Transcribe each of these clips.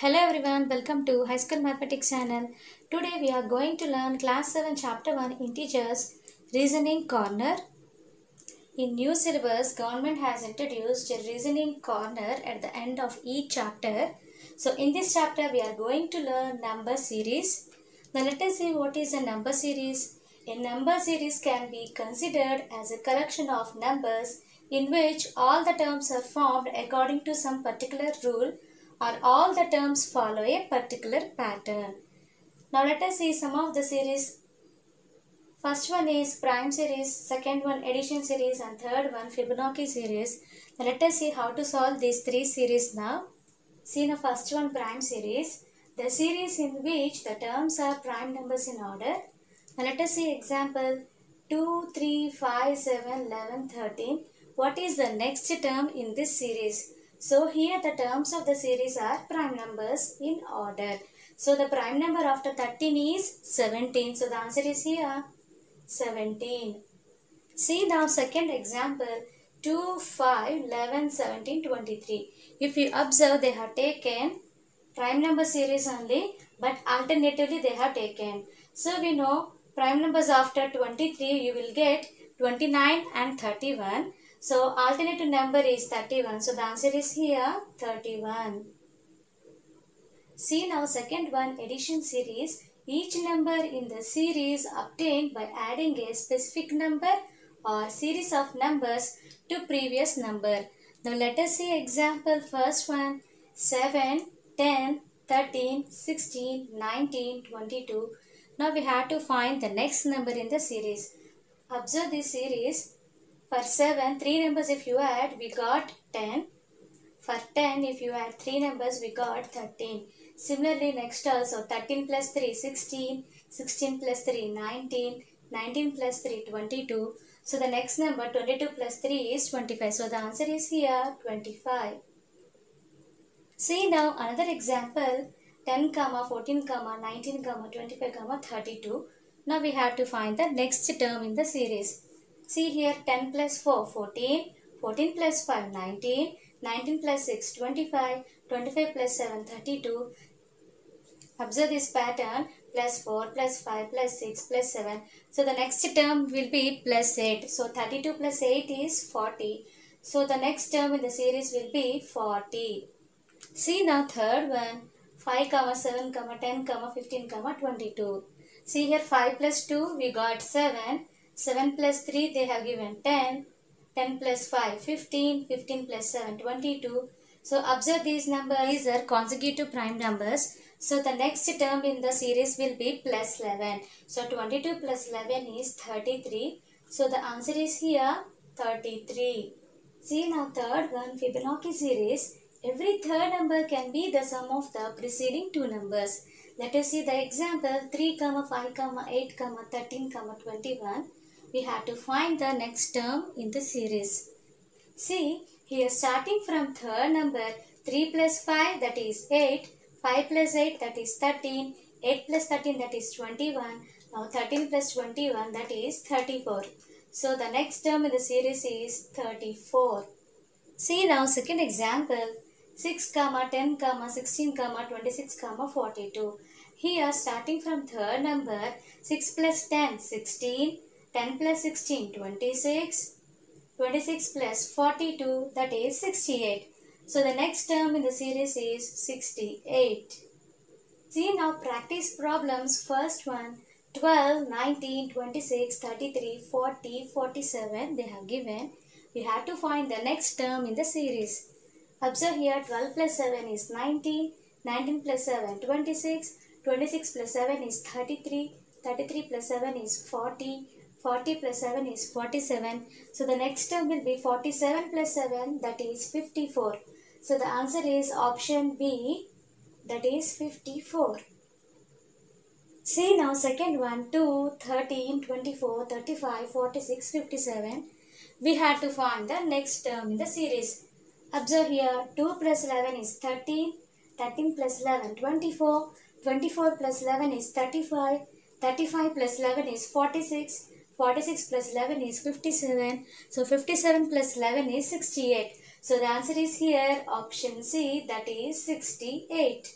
Hello everyone, welcome to High School Mathematics channel. Today we are going to learn class 7 chapter 1 integers reasoning corner. In new syllabus, government has introduced a reasoning corner at the end of each chapter. So in this chapter we are going to learn number series. Now let us see what is a number series. A number series can be considered as a collection of numbers in which all the terms are formed according to some particular rule or all the terms follow a particular pattern. Now let us see some of the series. First one is prime series, second one addition series and third one Fibonacci series. Now let us see how to solve these three series now. See the first one prime series. The series in which the terms are prime numbers in order. Now let us see example 2, 3, 5, 7, 11, 13. What is the next term in this series? So here the terms of the series are prime numbers in order. So the prime number after 13 is 17. So the answer is here 17. See now second example 2, 5, 11, 17, 23. If you observe they have taken prime number series only but alternatively they have taken. So we know prime numbers after 23 you will get 29 and 31. So alternative number is 31. So the answer is here 31. See now second one addition series. Each number in the series obtained by adding a specific number or series of numbers to previous number. Now let us see example first one 7, 10, 13, 16, 19, 22. Now we have to find the next number in the series. Observe this series. For 7, 3 numbers if you add, we got 10. For 10, if you add 3 numbers, we got 13. Similarly, next also 13 plus 3, 16. 16 plus 3, 19. 19 plus 3, 22. So the next number 22 plus 3 is 25. So the answer is here 25. See now another example 10 comma 14 comma 19 comma 25 comma 32. Now we have to find the next term in the series. See here 10 plus 4 14, 14 plus 5 19, 19 plus 6 25, 25 plus 7 32. Observe this pattern plus 4 plus 5 plus 6 plus 7. So the next term will be plus 8. So 32 plus 8 is 40. So the next term in the series will be 40. See now third one 5 comma 7 comma 10 comma 15 comma 22. See here 5 plus 2 we got 7. 7 plus 3 they have given 10. 10 plus 5 15. 15 plus 7 22. So observe these numbers these are consecutive prime numbers. So the next term in the series will be plus 11. So 22 plus 11 is 33. So the answer is here 33. See now third one Fibonacci series. Every third number can be the sum of the preceding two numbers. Let us see the example 3, 5, 8, 13, 21. We have to find the next term in the series. See, here starting from third number 3 plus 5 that is 8, 5 plus 8 that is 13, 8 plus 13 that is 21, now 13 plus 21 that is 34. So the next term in the series is 34. See now second example 6 comma 10 comma 16 comma 26 comma 42. Here starting from third number 6 plus 10 16 10 plus 16 26 26 plus 42 that is 68. So the next term in the series is 68. See now practice problems first one 12 19 26 33 40 47 they have given. We have to find the next term in the series. Observe here 12 plus 7 is 19, 19 plus 7 26, 26 plus 7 is 33, 33 plus 7 is 40, 40 plus 7 is 47. So the next term will be 47 plus 7 that is 54. So the answer is option B that is 54. See now second one 2, 13, 24, 35, 46, 57. We have to find the next term in the series. Observe here 2 plus 11 is 13, 13 plus 11 24, 24 plus 11 is 35, 35 plus 11 is 46, 46 plus 11 is 57, so 57 plus 11 is 68. So the answer is here option C that is 68.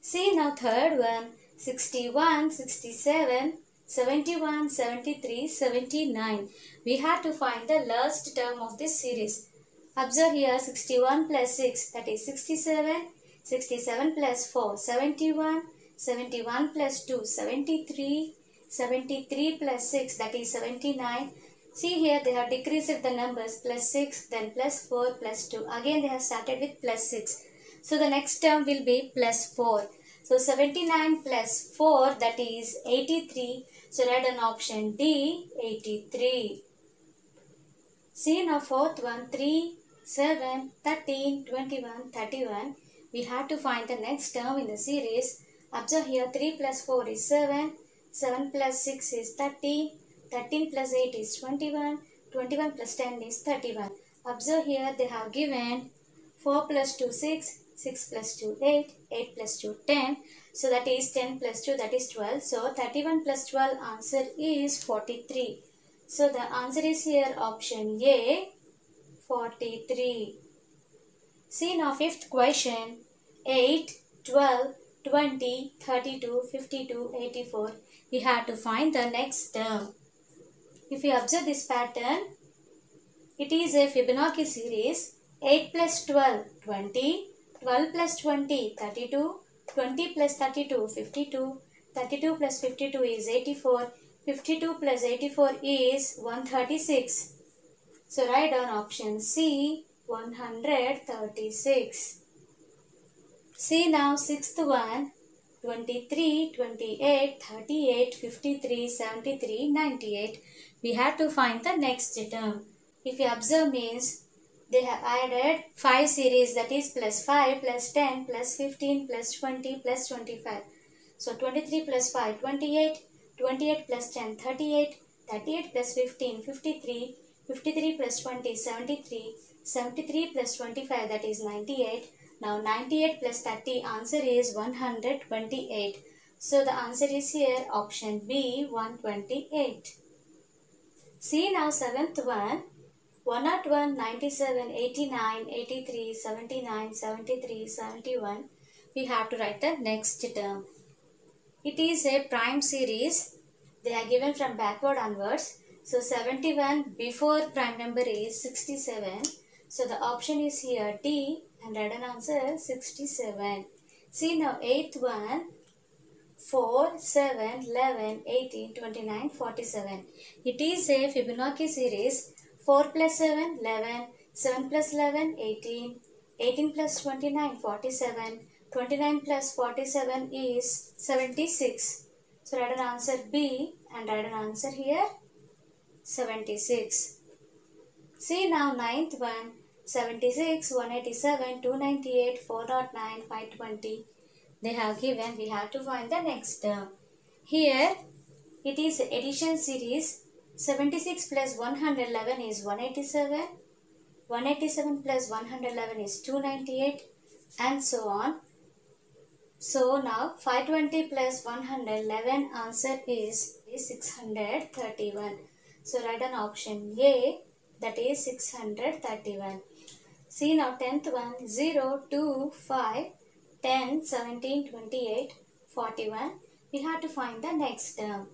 See now third one 61, 67, 71, 73, 79. We have to find the last term of this series. Observe here 61 plus 6 that is 67, 67 plus 4 71, 71 plus 2 73, 73 plus 6 that is 79. See here they have decreased the numbers plus 6 then plus 4 plus 2. Again they have started with plus 6. So the next term will be plus 4. So 79 plus 4 that is 83. So write an option D 83. See now fourth one 3, 7, 13, 21, 31. We have to find the next term in the series. Observe here 3 plus 4 is 7, 7 plus 6 is 30, 13 plus 8 is 21, 21 plus 10 is 31. Observe here they have given 4 plus 2 6, 6 plus 2 8, 8 plus 2 10. So that is 10 plus 2 that is 12. So 31 plus 12 answer is 43. So the answer is here option A 43. See now fifth question 8, 12, 20, 32, 52, 84. We have to find the next term. If you observe this pattern, it is a Fibonacci series 8 plus 12, 20, 12 plus 20, 32, 20 plus 32, 52, 32 plus 52 is 84, 52 plus 84 is 136. So write down option C 136. See now sixth one 23, 28, 38, 53, 73, 98. We have to find the next term. If you observe means they have added 5 series that is plus 5 plus 10 plus 15 plus 20 plus 25. So 23 plus 5 28, 28 plus 10 38, 38 plus 15 53, 53 plus 20 73, 73 plus 25 that is 98. Now 98 plus 30 answer is 128. So the answer is here option B 128. See now seventh one 101, 97, 89, 83, 79, 73, 71. We have to write the next term. It is a prime series. They are given from backward onwards. So 71 before prime number is 67. So the option is here D and write an answer 67. See now 8th one 4, 7, 11, 18, 29, 47. It is a Fibonacci series 4 plus 7, 11, 7 plus 11, 18, 18 plus 29, 47, 29 plus 47 is 76. So write an answer B and write an answer here 76. See now ninth one 76, 187, 298, 409, 520. They have given, we have to find the next term. Here, it is addition series. 76 plus 111 is 187. 187 plus 111 is 298 and so on. So now 520 plus 111 answer is 631. So write an option A that is 631. See now 10th one 0, 2, 5, 10, 17, 28, 41. We have to find the next term.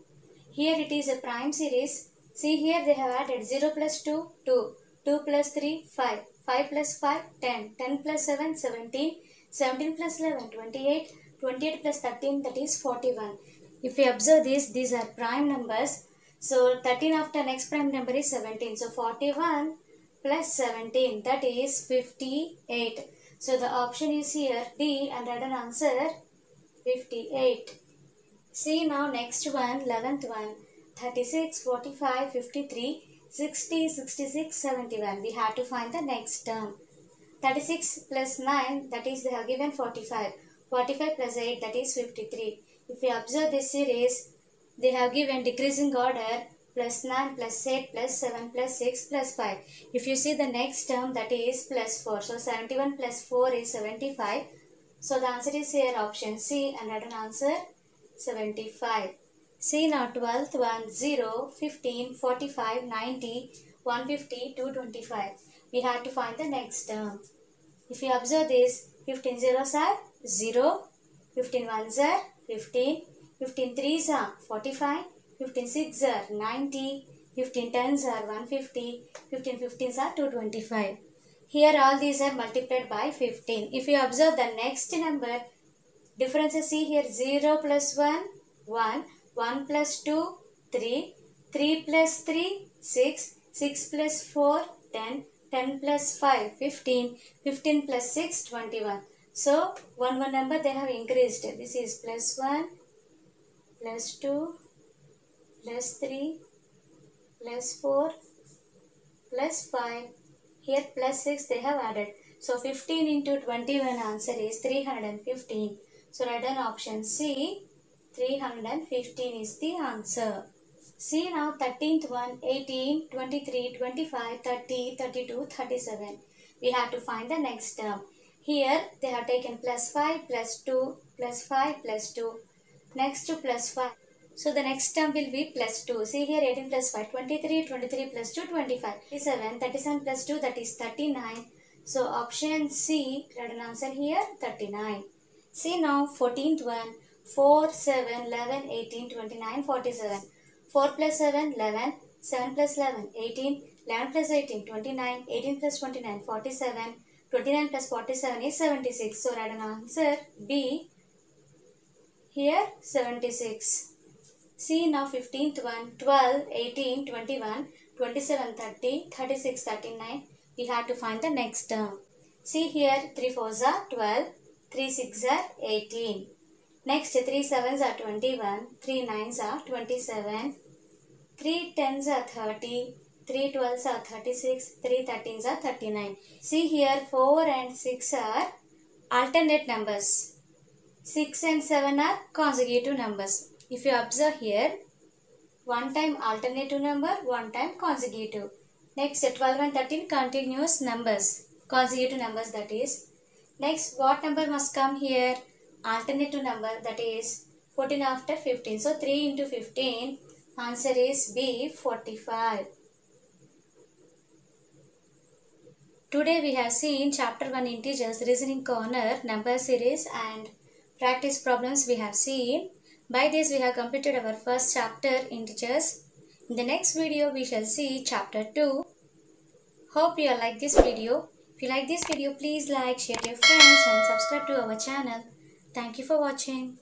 Here it is a prime series. See here they have added 0 plus 2, 2, 2 plus 3, 5, 5 plus 5, 10, 10 plus 7, 17, 17 plus 11, 28, 28 plus 13 that is 41. If we observe this, these are prime numbers. So 13 after next prime number is 17. So 41 plus 17 that is 58. So the option is here D and write an answer 58. See now next one 11th one 36, 45, 53, 60, 66, 71. We have to find the next term. 36 plus 9 that is they have given 45. 45 plus 8 that is 53. If we observe this series they have given decreasing order plus 9 plus 8 plus 7 plus 6 plus 5. If you see the next term that is plus 4. So 71 plus 4 is 75. So the answer is here option C and write an answer 75. See now 12th one 0, 15, 45, 90, 150, 225. We have to find the next term. If you observe this 15 zeros are 0, 15 ones are 15, 15 threes are 45, 15 sixes are 90, 15 tens are 150, 15 fifteens are 225. Here all these are multiplied by 15. If you observe the next number, differences see here 0 plus 1, 1, 1 plus 2, 3, 3 plus 3, 6, 6 plus 4, 10, 10 plus 5, 15, 15 plus 6, 21. So, one one number they have increased. This is plus 1, plus 2, plus 3, plus 4, plus 5. Here plus 6 they have added. So, 15 into 21 answer is 315. So, write down option C. 315 is the answer. See now 13th one, 18, 23, 25, 30, 32, 37. We have to find the next term. Here they have taken plus 5, plus 2, plus 5, plus 2. Next to plus 5. So the next term will be plus 2. See here 18 plus 5, 23, 23 plus 2, 25. 37, 37 plus 2 that is 39. So option C, an answer here 39. See now 14th one, 4, 7, 11, 18, 29, 47. 4 plus 7, 11, 7 plus 11, 18, 11 plus 18, 29, 18 plus 29, 47, 29 plus 47 is 76. So write an answer B. Here 76. See now 15th one, 12, 18, 21, 27, 30, 36, 39. We have to find the next term. See here 3 4s are 12, 3 6 are 18. Next 3 7s are 21, 3 9s are 27, 3 10s are 30, 3 12s are 36, 3 13s are 39. See here 4 and 6 are alternate numbers. 6 and 7 are consecutive numbers. If you observe here, one time alternative number, one time consecutive. Next 12 and 13 continuous numbers, consecutive numbers that is. Next what number must come here? Alternative number that is 14 after 15. So 3 into 15 answer is B 45. Today we have seen chapter 1 integers, reasoning corner, number series and practice problems we have seen. By this we have completed our first chapter integers. In the next video we shall see chapter 2. Hope you like this video. If you like this video please like, share to your friends and subscribe to our channel. Thank you for watching.